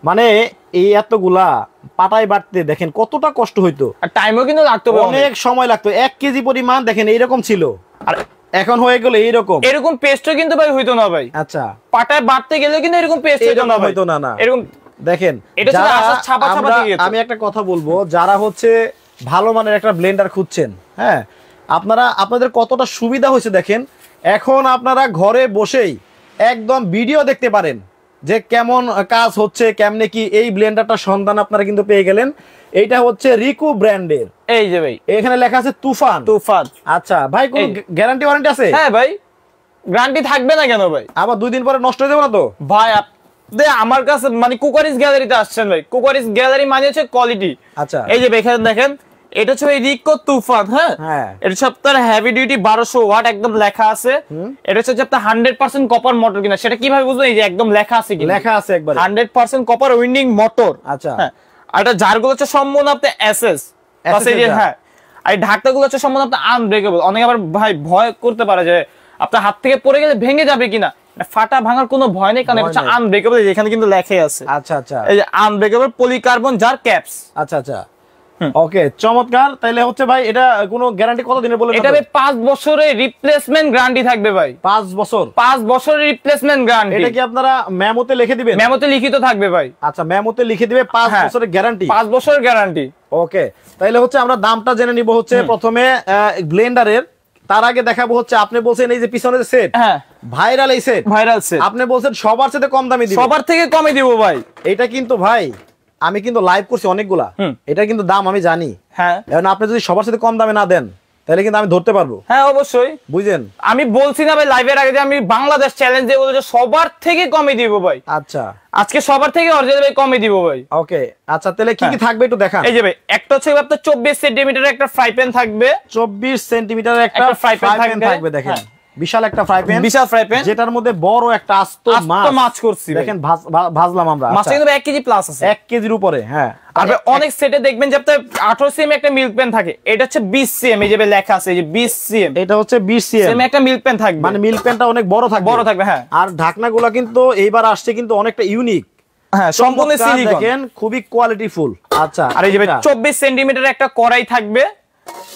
A: মানে এই এতগুলা পাটায় বাটতে দেখেন কতটা কষ্ট হইতো।
B: আর টাইমও কিন্তু লাগতো অনেক।
A: সময় লাগতো এক কেজি পরিমাণ দেখেন এইরকম ছিল।
B: আর
A: এখন হয়ে গেল এইরকম।
B: এরকম পেস্টও কিন্তু ভাই হইতো না ভাই।
A: আচ্ছা।
B: পাটায় বাড়তে গেলে কিন্তু এরকম পেস্ট হইতো না ভাই।
A: হইতো না, না।
B: এরকম
A: দেখেন। আমি একটা কথা বলব যারা হচ্ছে ভালো মানের একটা ব্লেন্ডার খুঁজছেন হ্যাঁ? আপনারা আপনাদের কতটা সুবিধা হয়েছে দেখেন এখন আপনারা ঘরে বসেই একদম ভিডিও দেখতে পারেন যে কেমন কাজ হচ্ছে কেমনে কি এই ব্লেন্ডারটা সন্ধান আপনারা কিন্তু পেয়ে গেলেন। এইটা হচ্ছে রিকু ব্র্যান্ডের।
B: এই যে ভাই।
A: এখানে লেখা আছে তুফান।
B: তুফান।
A: আচ্ছা ভাই কোন গ্যারান্টি ওয়ারেন্টি আছে?
B: হ্যাঁ ভাই গ্যারান্টি থাকবে না কেন ভাই?
A: আবার দুই দিন পরে নষ্ট হয়ে যাবে না তো?
B: ভাই আপনি আমার কাছে মানে কুকারিস গ্যালারিতে আসছেন ভাই। কুকারিস গ্যালারি মানে হচ্ছে কোয়ালিটি
A: আচ্ছা।
B: এই যে এখানে দেখেন এটা হচ্ছে রিকো তুফান হ্যাঁ?
A: হ্যাঁ।
B: এটা হচ্ছে আপনার হেভি ডিউটি বারোশো ওয়াট একদম লেখা আছে। এটা হচ্ছে আপনার হান্ড্রেড পার্সেন্ট কপার মোটর কিনা। সেটা কীভাবে বুঝবেন? এই যে একদম লেখা আছে কি
A: লেখা আছে একবার।
B: Hundred percent copper winding motor
A: আচ্ছা।
B: হ্যাঁ। আর এটা জারগুলো হচ্ছে সম্পূর্ণ আপনার এসএস। হ্যাঁ। আর ঢাকনাগুলো হচ্ছে সম্পূর্ণ আপনার আনব্রেকেবল অনেকে আবার ভাই ভয় করতে পারে যে আপনার হাত থেকে পড়ে গেলে ভেঙে যাবে কিনা। ফাটা ভাঙার কোনো ভয় নেই কারণ এটা আনব্রেকেবল এখানে কিন্তু লেখাই আছে।
A: আচ্ছা আচ্ছা।
B: এই যে আনব্রেকেবল পলিকার্বন জার ক্যাপস
A: আচ্ছা আচ্ছা। ওকে চমৎকার। তাইলে হচ্ছে ভাই এটা কোনো গ্যারান্টি কত দিনের বলে
B: এটা ভাই পাঁচ বছরের রিপ্লেসমেন্ট গ্যারান্টি থাকবে ভাই।
A: পাঁচ বছর?
B: পাঁচ বছরের রিপ্লেসমেন্ট গ্যারান্টি
A: এটা কি আপনারা মেমোতে লিখে দিবেন?
B: মেমোতে লিখিত থাকবে ভাই।
A: আচ্ছা মেমোতে লিখে দিবে পাঁচ
B: হ্যাঁ।
A: বছরের গ্যারান্টি
B: পাঁচ বছরের গ্যারান্টি
A: ওকে তাইলে হচ্ছে আমরা দামটা জেনে নিব হচ্ছে প্রথমে ব্লেন্ডারের তার আগে দেখাবো হচ্ছে আপনি বলছেন এই যে পিছনে যে সেট
B: হ্যাঁ।
A: ভাইরাল এই সেট
B: ভাইরাল সেট
A: আপনি বলছেন সবার সাথে কম দামে দিবেন
B: সবার থেকে কমে দিব ভাই।
A: এটা কিন্তু ভাই আমি কিন্তু লাইভ করছি অনেকগুলা। এটা কিন্তু দাম আমি জানি।
B: হ্যাঁ।
A: এখন আপনি যদি সবার সাথে কম দামে না দেন তাহলে কিন্তু আমি ধরতে পারব।
B: হ্যাঁ অবশ্যই।
A: বুঝলেন?
B: আমি বলছি না ভাই লাইভের আগে যে আমি বাংলাদেশ চ্যালেঞ্জ দিয়ে বলছি সবার থেকে কমে দিব ভাই।
A: আচ্ছা।
B: আজকে সবার থেকে অরিজিনাল ভাই কমে দিব ভাই।
A: ওকে আচ্ছা তাহলে কি কি
B: হ্যাঁ।
A: থাকবে একটু দেখান।
B: এই যে ভাই একটা হচ্ছে আপনার চব্বিশ সেন্টিমিটার একটা ফ্রাই প্যান থাকবে।
A: চব্বিশ সেন্টিমিটার একটা ফ্রাই প্যান
B: থাকবে।
A: থাকবে দেখেন।
B: হ্যাঁ।
A: বিশাল একটা ফ্রাই প্যান
B: বিশাল ফ্রাই প্যান
A: যেটার মধ্যে বড় একটা আস্ত মাছ।
B: মাছ করছি
A: দেখেন ভাজলাম আমরা। আচ্ছা,
B: কিন্তু ভাই এক কেজি প্লাস আছে।
A: এক কেজির উপরে হ্যাঁ।
B: আর অনেক সেটে দেখবেন যে আপনার আঠারো সিএম একটা মিল্ক প্যান থাকে। এটা হচ্ছে বিশ সিএম এই যে লেখা আছে এই যে বিশ সিএম
A: এটা হচ্ছে বিশ সিএম
B: সিএম একটা মিল্ক প্যান থাকবে।
A: মানে মিল্ক প্যানটা অনেক বড় থাকবে।
B: বড় থাকবে হ্যাঁ।
A: আর ঢাকনাগুলো কিন্তু এইবার আসছে কিন্তু অনেকটা ইউনিক
B: হ্যাঁ সম্পূর্ণ সিলিকন
A: দেখেন খুবই কোয়ালিটি ফুল আচ্ছা।
B: আর এই যে ভাই
A: এটা।
B: চব্বিশ সেন্টিমিটার একটা কড়াই থাকবে।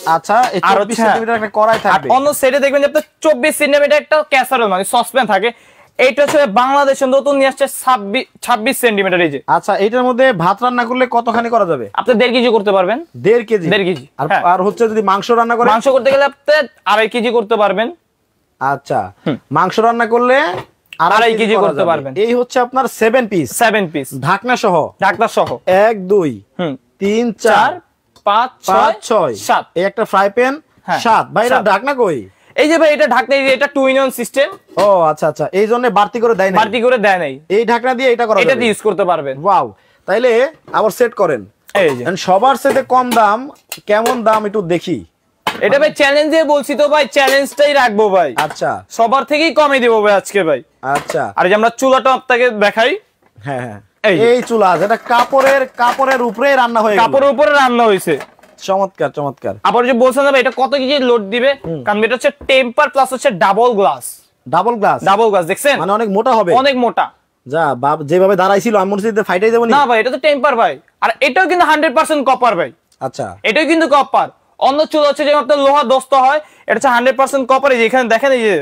A: আচ্ছা এই
B: আর
A: 24
B: হচ্ছে-
A: সেন্টিমিটার একটা কড়াই থাকবে।
B: অন্য সেটে দেখবেন যে আপনার একটা ক্যাসারোল মানে সসপ্যান থাকে। এইটা হচ্ছে বাংলাদেশে নতুন নিয়ে আসছে ছাব্বিশ ছাব্বিশ সেন্টিমিটার এই যে।
A: আচ্ছা এটার মধ্যে ভাত রান্না করলে কতখানি করা যাবে?
B: আপনি দেড় কেজি করতে পারবেন।
A: দেড় কেজি?
B: দেড় কেজি,
A: আর
B: হ্যাঁ।
A: হচ্ছে যদি মাংস রান্না করে
B: মাংস করতে গেলে আপনি আড়াই কেজি করতে পারবেন।
A: আচ্ছা মাংস রান্না করলে
B: আড়াই কেজি করতে পারবেন।
A: এই হচ্ছে আপনার সেভেন পিস
B: সেভেন পিস
A: ঢাকনা সহ।
B: ডাক্তার সহ।
A: এক দুই তিন
B: চার পাঁচ
A: পাঁচ
B: ছয় সাত।
A: এই একটা ফ্রাই প্যান সাত। ভাই এটা। ঢাকনা কই?
B: এই যে ভাই এটা ঢাকনা এটা টু ইন সিস্টেম
A: ও আচ্ছা আচ্ছা। এই জন্য বাড়তি করে দেয় না
B: বাড়তি করে দেয় নাই।
A: এই ঢাকনা দিয়ে এটা করা
B: এটা দিয়ে ইউজ করতে পারবেন।
A: ওয়াও তাইলে আবার সেট করেন।
B: এই যে।
A: সবার সাথে কম দাম কেমন দাম একটু দেখি।
B: এটা ভাই চ্যালেঞ্জ বলছি তো ভাই চ্যালেঞ্জটাই রাখব ভাই।
A: আচ্ছা।
B: সবার থেকেই কমে দিব ভাই আজকে ভাই।
A: আচ্ছা।
B: আর যে আমরা চুলাটা আপনাকে দেখাই।
A: হ্যাঁ হ্যাঁ।
B: এই
A: চুলা যেটা কাপড়ের কাপড়ের উপরে রান্না হয়ে
B: কাপড়ের উপরে রান্না হয়েছে
A: চমৎকার চমৎকার।
B: আবার যে বলছেন না এটা কত কেজি লোড দিবে? কারণ এটা হচ্ছে টেম্পার প্লাস হচ্ছে double glass
A: double glass
B: double glass দেখছেন?
A: মানে অনেক মোটা হবে।
B: অনেক মোটা।
A: যা বাপ যেভাবে দাঁড়াইছিল আমি মনে হচ্ছে ফাইটাই যাব
B: না। ভাই এটা তো টেম্পার ভাই। আর এটাও কিন্তু হান্ড্রেড পার্সেন্ট কপার ভাই।
A: আচ্ছা।
B: এটাও কিন্তু কপার অন্য চুলা হচ্ছে যে আপনার লোহা দস্ত হয় এটা হচ্ছে হান্ড্রেড পার্সেন্ট কপার এই যে এখানে দেখেন এই যে।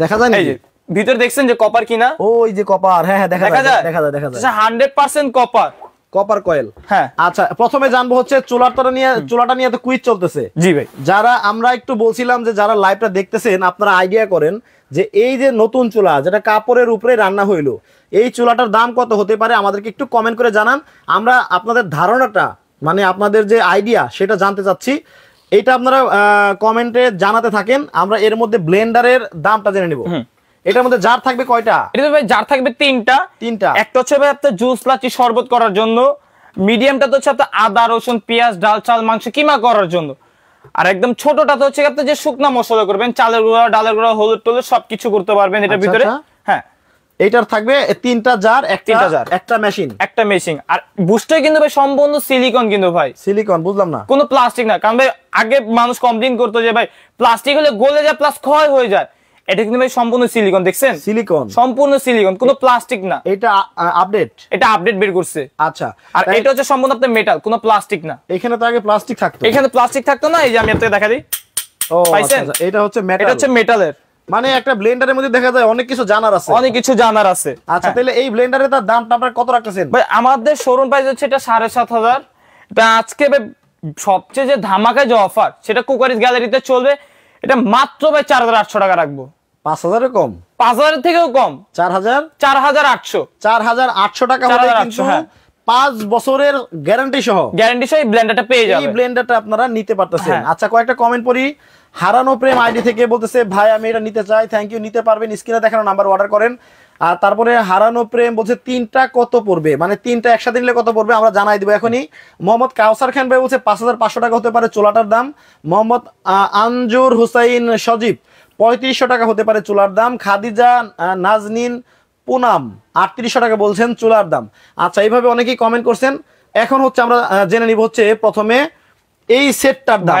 A: দেখা যায়
B: এই যে। ভিতরে দেখছেন যে কপার কিনা?
A: ওই যে কপার হ্যাঁ হ্যাঁ দেখা যায় দেখা যায়? দেখা যায়
B: hundred percent copper
A: copper coil
B: হ্যাঁ।
A: আচ্ছা প্রথমে জানব হচ্ছে চুলাটা নিয়ে চুলাটা নিয়ে তো কুইজ চলতেছে।
B: জি ভাই।
A: যারা আমরা একটু বলছিলাম যে যারা লাইভটা দেখতেছেন আপনারা আইডিয়া করেন যে এই যে নতুন চুলা যেটা কাপড়ের উপরে রান্না হইল এই চুলাটার দাম কত হতে পারে আমাদেরকে একটু কমেন্ট করে জানান। আমরা আপনাদের ধারণাটা মানে আপনাদের যে আইডিয়া সেটা জানতে চাচ্ছি। এইটা আপনারা কমেন্টে জানাতে থাকেন। আমরা এর মধ্যে ব্লেন্ডারের দামটা জেনে নিব। এটার মধ্যে জার থাকবে কয়টা?
B: এটা ভাই যার থাকবে তিনটা।
A: তিনটা।
B: একটা হচ্ছে ভাই আপনার জুস লাচি শরবত করার জন্য। মিডিয়ামটা তো হচ্ছে আপনার আদা রসুন পেঁয়াজ ডাল চাল মাংস কিমা করার জন্য। আর একদম ছোটটা তো হচ্ছে আপনার যে শুকনা মশলা করবেন চালের গুঁড়া ডালের গুঁড়া হলুদ টলুদ সবকিছু করতে পারবেন এটার
A: আচ্ছা,
B: ভিতরে।
A: আচ্ছা।
B: হ্যাঁ।
A: এইটার থাকবে তিনটা জার একটা
B: তিনটা জার।
A: একটা মেশিন।
B: একটা মেশিন। আর বুস্টার কিন্তু ভাই সম্পূর্ণ সিলিকন কিন্তু ভাই।
A: সিলিকন বুঝলাম না।
B: কোনো প্লাস্টিক না কারণ ভাই আগে মানুষ কমপ্লেন করতো যে ভাই প্লাস্টিক হলে গলে যায় প্লাস ক্ষয় হয়ে যায়। এটা কিন্তু ভাই সম্পূর্ণ সিলিকন দেখছেন?
A: সিলিকন
B: সম্পূর্ণ সিলিকন কোনো প্লাস্টিক না।
A: এটা আপডেট
B: এটা আপডেট বের করছে।
A: আচ্ছা
B: আর এটা হচ্ছে সম্পূর্ণ আপনার মেটাল কোনো প্লাস্টিক না।
A: এখানে তো আগে প্লাস্টিক থাকতো।
B: এখানে প্লাস্টিক থাকতো না এই যে আমি আপনাকে দেখা দিই।
A: ও
B: পাইছেন?
A: আচ্ছা, আচ্ছা, এটা হচ্ছে
B: এটা হচ্ছে মেটালের
A: মানে একটা ব্লেন্ডারের মধ্যে দেখা যায় অনেক কিছু জানার আছে।
B: অনেক কিছু জানার আছে।
A: আচ্ছা
B: হ্যাঁ।
A: তাহলে এই ব্লেন্ডারে তার দামটা আপনারা কত রাখতেছেন?
B: ভাই আমাদের শোরুম প্রাইস হচ্ছে এটা সাড়ে সাত হাজার। এটা আজকে সবচেয়ে যে ধামাকা যে অফার সেটা কুকারিস গ্যালারিতে চলবে। এটা মাত্র ভাই চার হাজার আটশো টাকা রাখব।
A: পাঁচ হাজারের কম?
B: পাঁচ হাজারের থেকেও কম।
A: চার হাজার?
B: চার হাজার আটশো।
A: চার হাজার আটশো টাকা হলে
B: 4,800
A: কিন্তু
B: হ্যাঁ।
A: পাঁচ বছরের গ্যারান্টি সহ।
B: গ্যারান্টি সহ এই ব্লেন্ডারটা পেয়ে
A: এই
B: যাবে।
A: ব্লেন্ডারটা আপনারা নিতে পারতেছেন।
B: হ্যাঁ।
A: আচ্ছা কয়েকটা কমেন্ট পড়ি। হারানো প্রেম আইডি থেকে বলতেছে ভাই আমি এটা নিতে চাই। থ্যাংক ইউ নিতে পারবেন। স্ক্রিনে দেখানো নাম্বার অর্ডার করেন। আর তারপরে হারানো প্রেম বলছে তিনটা কত পড়বে? মানে তিনটা একসাথে নিলে কত পড়বে আমরা জানাই দিব এখনই। মোহাম্মদ কাউসার খান ভাই বলছে পাঁচ হাজার পাঁচশো টাকা হতে পারে চোলাটার দাম। মোহাম্মদ আহ, আনজুর হুসাইন সজীব পঁয়ত্রিশশো টাকা হতে পারে চুলার দাম। খাদিজা নাজনীন পুনাম আটত্রিশশো টাকা বলছেন চুলার দাম। আচ্ছা এইভাবে অনেকেই কমেন্ট করছেন। এখন হচ্ছে আমরা জেনে নিব হচ্ছে প্রথমে এই সেটটার দাম।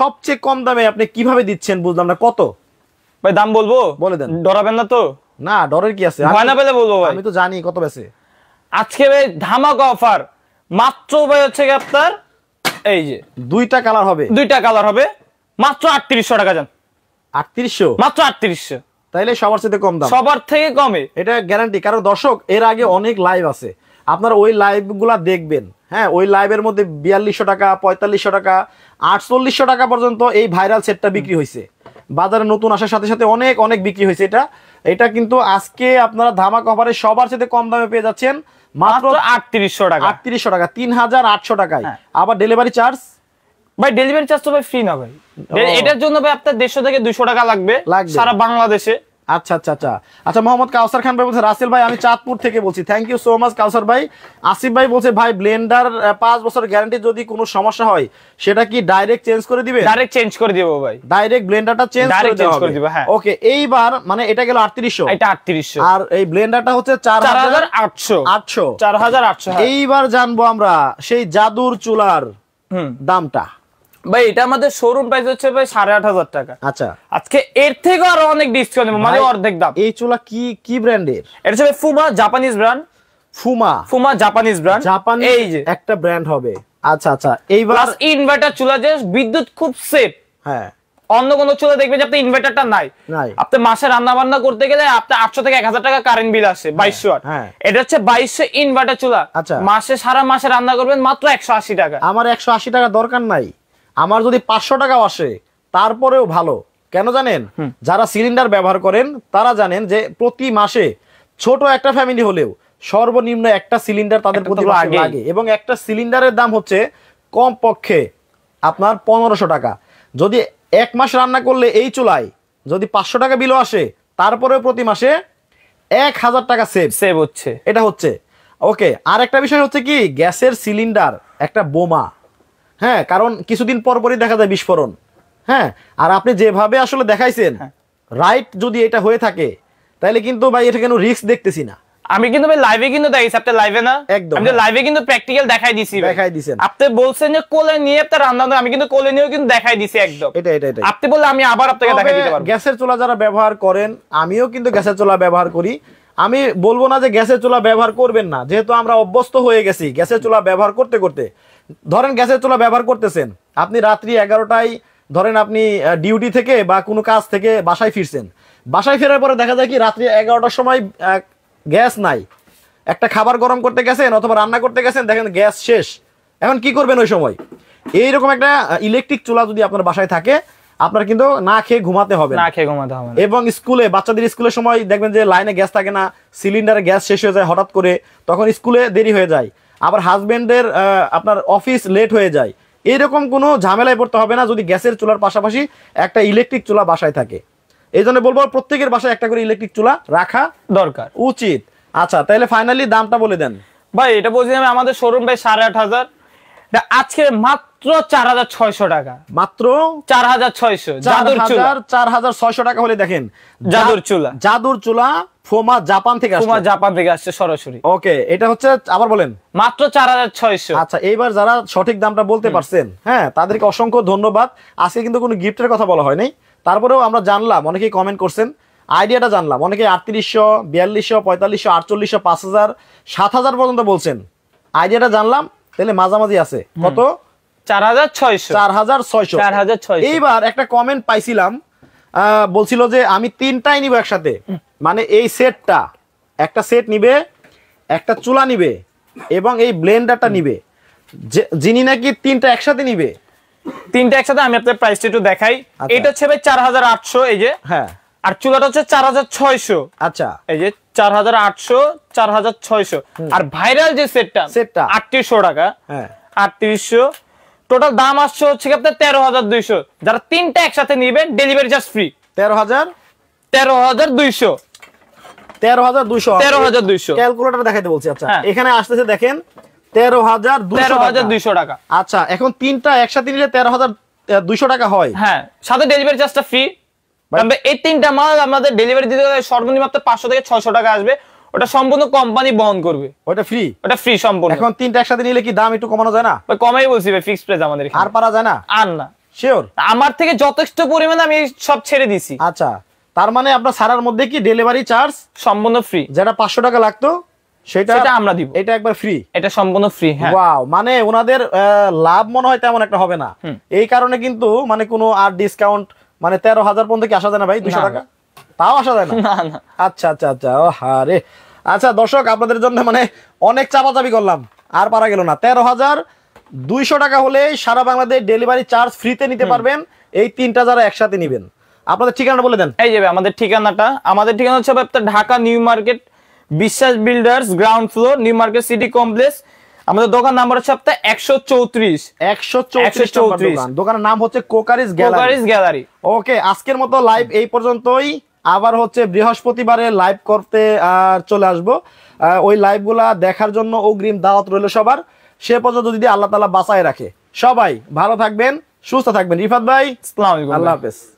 A: সবচেয়ে কম দামে আপনি কীভাবে দিচ্ছেন বুঝলাম না। কত?
B: ভাই দাম বলব?
A: বলে দেন।
B: ডরাবেন না তো?
A: না ডরের কি আছে?
B: ভয় না পেলে বলব ভাই।
A: আমি তো জানি কত বেছে।
B: আজকে ভাই ধামাকা অফার মাত্র ভাই হচ্ছে আপনার এই যে
A: দুইটা কালার হবে।
B: দুইটা কালার হবে। মাত্র আটত্রিশশো টাকা যান।
A: আটত্রিশশো?
B: মাত্র আটত্রিশশো।
A: তাইলে সবার সাথে কম দাম।
B: সবার থেকে কমে।
A: এটা গ্যারান্টি কারণ দর্শক এর আগে অনেক লাইভ আছে। আপনারা ওই লাইভগুলা দেখবেন। হ্যাঁ ওই লাইভের মধ্যে বিয়াল্লিশশো টাকা পঁয়তাল্লিশশো টাকা আটচল্লিশশো টাকা পর্যন্ত এই ভাইরাল সেটটা বিক্রি হয়েছে বাজারে নতুন আসার সাথে সাথে অনেক অনেক বিক্রি হয়েছে এটা। এটা কিন্তু আজকে আপনারা ধামাক অফারে সবার সাথে কম দামে পেয়ে যাচ্ছেন। মাত্র
B: মাত্র আটত্রিশশো টাকা।
A: আটত্রিশশো টাকা তিন হাজার আটশো টাকায়।
B: হ্যাঁ।
A: আবার ডেলিভারি চার্জ
B: ভাই ডেলিভারি চার্জ তো ভাই ফ্রি না ভাই। এটার জন্য ভাই আপনার দেড়শো থেকে দুশো টাকা লাগবে। সারা বাংলাদেশে।
A: আচ্ছা আচ্ছা আচ্ছা। আচ্ছা মোহাম্মদ কাউসার খান ভাই বলছে রাসেল ভাই আমি চাঁদপুর থেকে বলছি। Thank you so much Kausar ভাই। আসিফ ভাই বলছে ভাই ব্লেন্ডার পাঁচ বছর গ্যারান্টি যদি কোনো সমস্যা হয় সেটা কি ডাইরেক্ট চেঞ্জ করে দিবে?
B: ডাইরেক্ট চেঞ্জ করে দিব ভাই।
A: ডাইরেক্ট ব্লেন্ডারটা চেঞ্জ করে দেওয়া
B: করে দিবে, হ্যাঁ।
A: ওকে এইবার মানে এটা গেল আটত্রিশশো।
B: এটা আটত্রিশশো।
A: আর এই ব্লেন্ডারটা হচ্ছে চার
B: চার হাজার
A: হাজার
B: আটশো।
A: আটশো।
B: চার হাজার আটশো হ্যাঁ।
A: এইবার জানব আমরা সেই জাদুর চুলার
B: হুম।
A: দামটা।
B: ভাই এটা আমাদের শোরুম প্রাইস হচ্ছে ভাই সাড়ে আট হাজার টাকা।
A: আচ্ছা।
B: আজকে এর থেকে আরও অনেক ডিসকাউন্ট মানে অর্ধেক দাম।
A: এই চুলা কি কি ব্র্যান্ডের
B: এটা হচ্ছে Fuma Japanese brand
A: Fuma
B: Fuma Japanese brand
A: জাপানি
B: এই যে।
A: একটা ব্র্যান্ড হবে। আচ্ছা আচ্ছা এইবার
B: ইনভার্টার চুলা যে বিদ্যুৎ খুব সেফ
A: হ্যাঁ।
B: অন্য কোনো চুলা দেখবেন যে আপনার ইনভার্টারটা নাই। আপনি মাসে রান্না বান্না করতে গেলে আপনার আটশো থেকে এক হাজার টাকা কারেন্ট বিল আসে বাইশশো আট।
A: হ্যাঁ।
B: এটা হচ্ছে বাইশশো ইনভার্টার চুলা।
A: আচ্ছা।
B: মাসে সারা মাসে রান্না করবেন মাত্র একশো আশি টাকা।
A: আমার একশো আশি টাকা দরকার নাই। আমার যদি পাঁচশো টাকাও আসে তারপরেও ভালো। কেন জানেন? যারা সিলিন্ডার ব্যবহার করেন তারা জানেন যে প্রতি মাসে ছোট একটা ফ্যামিলি হলেও সর্বনিম্ন একটা সিলিন্ডার তাদের প্রতি মাসে লাগে। এবং একটা সিলিন্ডারের দাম হচ্ছে কম পক্ষে আপনার পনেরোশো টাকা। যদি এক মাস রান্না করলে এই চুলায় যদি পাঁচশো টাকা বিলও আসে তারপরেও প্রতি মাসে এক হাজার টাকা সেভ
B: সেভ হচ্ছে।
A: এটা হচ্ছে। ওকে আর একটা বিষয় হচ্ছে কি? গ্যাসের সিলিন্ডার একটা বোমা। হ্যাঁ কারণ কিছুদিন পর পরই দেখা যায় বিস্ফোরণ হ্যাঁ আর আপনি যেভাবে আসলে দেখাইছেন
B: হ্যাঁ।
A: রাইট যদি এটা হয়ে থাকে তাহলে কিন্তু ভাই এটা কেন রিস্ক দেখতেছি না
B: আমি কিন্তু ভাই লাইভে কিন্তু দেখাইছি আপনি লাইভে না
A: একদম,
B: আমি
A: হ্যাঁ।
B: লাইভে কিন্তু প্র্যাকটিক্যাল দেখাই দিছি।
A: দেখাই দিছেন।
B: আপনি বলছেন যে কোলে নিয়ে আপনার রান্না আমি কিন্তু কোলে নিয়েও কিন্তু দেখাই দিছি একদম
A: এটা এটা এটা
B: আপনি বললে আমি আবার আপনাকে দেখাই দিতে পারব
A: গ্যাসের চুলা যারা ব্যবহার করেন আমিও কিন্তু গ্যাসের চুলা ব্যবহার করি আমি বলব না যে গ্যাসের চুলা ব্যবহার করবেন না যেহেতু আমরা অভ্যস্ত হয়ে গেছি গ্যাসের চুলা ব্যবহার করতে করতে ধরেন গ্যাসের চুলা ব্যবহার করতেছেন আপনি রাত্রি এগারোটায় ধরেন আপনি ডিউটি থেকে বা কোনো কাজ থেকে বাসায় ফিরছেন। বাসায় ফেরার পরে দেখা যায় কি রাত্রি এগারোটার সময় গ্যাস নাই। একটা খাবার গরম করতে গেছেন অথবা রান্না করতে গেছেন দেখেন গ্যাস শেষ। এখন কি করবেন ওই সময়? এইরকম একটা ইলেকট্রিক চুলা যদি আপনার বাসায় থাকে আপনার কিন্তু না খেয়ে ঘুমাতে হবে না।
B: না খেয়ে ঘুমাতে হবে
A: এবং স্কুলে বাচ্চাদের স্কুলের সময় দেখবেন যে লাইনে গ্যাস থাকে না সিলিন্ডারে গ্যাস শেষ হয়ে যায় হঠাৎ করে তখন স্কুলে দেরি হয়ে যায়। আবার হাজবেন্ডের আপনার অফিস লেট হয়ে যায়। এইরকম কোনো ঝামেলায় পড়তে হবে না যদি গ্যাসের চুলার পাশাপাশি একটা ইলেকট্রিক চুলা বাসায় থাকে। এই জন্য বলব প্রত্যেকের বাসায় একটা করে ইলেকট্রিক চুলা রাখা
B: দরকার।
A: উচিত। আচ্ছা তাহলে ফাইনালি দামটা বলে দেন।
B: ভাই এটা বলছি আমি আমাদের শোরুম ভাই সাড়ে আট হাজার। আজকে মাত্র চার হাজার ছয়শো টাকা।
A: মাত্র
B: চার হাজার ছয়শো।
A: চার হাজার ছয়শো টাকা হলে দেখেন।
B: জাদুর চুলা।
A: জাদুর চুলা ফোমা জাপান থেকে আসছে
B: জাপান থেকে আসছে সরাসরি।
A: ওকে এটা হচ্ছে আবার বলেন।
B: মাত্র চার হাজার ছয়শো।
A: আচ্ছা এইবার যারা সঠিক দামটা বলতে পারছেন হ্যাঁ তাদেরকে অসংখ্য ধন্যবাদ। আজকে কিন্তু কোনো গিফটের কথা বলা হয়নি। তারপরেও আমরা জানলাম অনেকেই কমেন্ট করছেন আইডিয়াটা জানলাম। অনেকে আটত্রিশশো বিয়াল্লিশশো পঁয়তাল্লিশশো আটচল্লিশশো পাঁচ হাজার সাত হাজার পর্যন্ত বলছেন। আইডিয়াটা জানলাম তাহলে মাঝামাঝি আছে। কত?
B: চার হাজার ছয়শো।
A: চার হাজার ছয়শো।
B: চার হাজার ছয়শো।
A: এইবার একটা কমেন্ট পাইছিলাম বলছিল যে আমি তিনটাই নিব একসাথে। মানে এই সেটটা একটা সেট নিবে একটা চুলা নিবে এবং এই ব্লেন্ডারটা নিবে। যে- যিনি নাকি তিনটা একসাথে নিবে।
B: তিনটা একসাথে আমি আপনার প্রাইসটা একটু দেখাই।
A: আচ্ছা।
B: এটা হচ্ছে ভাই চার হাজার আটশো এই যে।
A: হ্যাঁ।
B: আর চুলাটা হচ্ছে চার হাজার ছয়শো।
A: আচ্ছা।
B: এই যে চার হাজার আটশো চার হাজার ছয়শো। আর ভাইরাল যে সেটটা
A: সেটটা।
B: আটত্রিশশো টাকা।
A: হ্যাঁ।
B: আটত্রিশশো টোটাল দাম আসছে হচ্ছে কি আপনার তেরো হাজার দুইশো। যারা তিনটা একসাথে নিবেন ডেলিভারি চার্জ ফ্রি
A: তেরো হাজার?
B: তেরো হাজার দুইশো।
A: তেরো হাজার দুইশো
B: তেরো হাজার দুইশো।
A: ক্যালকুলেটর দেখাইতে বলছি আচ্ছা।
B: হ্যাঁ।
A: এখানে আসতেছে দেখেন তেরো হাজার
B: তেরো হাজার
A: টাকা।
B: দুইশো টাকা।
A: আচ্ছা এখন তিনটা একসাথে নিলে তেরো হাজার দুইশো টাকা হয়।
B: হ্যাঁ সাথে ডেলিভারি চার্জটা ফ্রি এই তিনটা মাল আমাদের ডেলিভারি দিতে গেলে সর্বনিম্ন আপনার পাঁচশো থেকে ছয়শো টাকা আসবে। ওটা সম্পূর্ণ কোম্পানি বহন করবে।
A: ওইটা ফ্রি
B: ওটা ফ্রি সম্পূর্ণ।
A: এখন তিনটা একসাথে নিলে কি দাম একটু কমানো যায় না?
B: ভাই কমাই বলছি ভাই ফিক্স প্রাইস আমাদের
A: আর পারা যায় না?
B: আর না।
A: শিওর
B: আমার থেকে যথেষ্ট পরিমাণে আমি সব ছেড়ে দিছি।
A: আচ্ছা তার মানে আপনার সারার মধ্যে কি ডেলিভারি চার্জ
B: সম্পূর্ণ ফ্রি
A: যেটা পাঁচশো টাকা লাগতো সেটা
B: সেটা আমরা দিব।
A: এটা একবার ফ্রি
B: এটা সম্পূর্ণ ফ্রি হ্যাঁ।
A: ওয়াও মানে ওনাদের লাভ মনে হয় তেমন একটা হবে না। এই কারণে কিন্তু মানে কোনো আর ডিসকাউন্ট মানে তেরো হাজার পর্যন্ত কি আসা যায় না ভাই দুশো
B: না,
A: টাকা? তাও আসা যায় না?
B: না না।
A: আচ্ছা আচ্ছা আচ্ছা ও হারে। আচ্ছা দর্শক আপনাদের জন্য মানে অনেক চাপাচাপি করলাম। আর পারা গেল না। তেরো হাজার দুইশো টাকা হলে সারা বাংলাদেশ ডেলিভারি চার্জ ফ্রিতে নিতে পারবেন। এই তিনটা যারা একসাথে নিবেন। আপনাদের ঠিকানাটা বলে দেন।
B: এই যাবে আমাদের ঠিকানাটা। আমাদের ঠিকানা হচ্ছে আপনার Dhaka New Market Biswas builders ground floor New Market City Complex. আমাদের দোকান নাম্বার হচ্ছে আপনার একশো চৌত্রিশ।
A: একশো চৌত্রিশ
B: 134
A: দোকানের নাম হচ্ছে কোকারিস গ্যালারি।
B: কোকারিস গ্যালারি।
A: ওকে আজকের মতো লাইভ এই পর্যন্তই। আবার হচ্ছে বৃহস্পতিবারে লাইভ করতে আর চলে আসব। আহ, ওই লাইভগুলা দেখার জন্য অগ্রিম দাওয়াত রইল সবার। সে পর্যন্ত যদি আল্লাহ তালা বাঁচায় রাখে। সবাই ভালো থাকবেন সুস্থ থাকবেন। রিফাত ভাই আল্লাহ হাফেজ।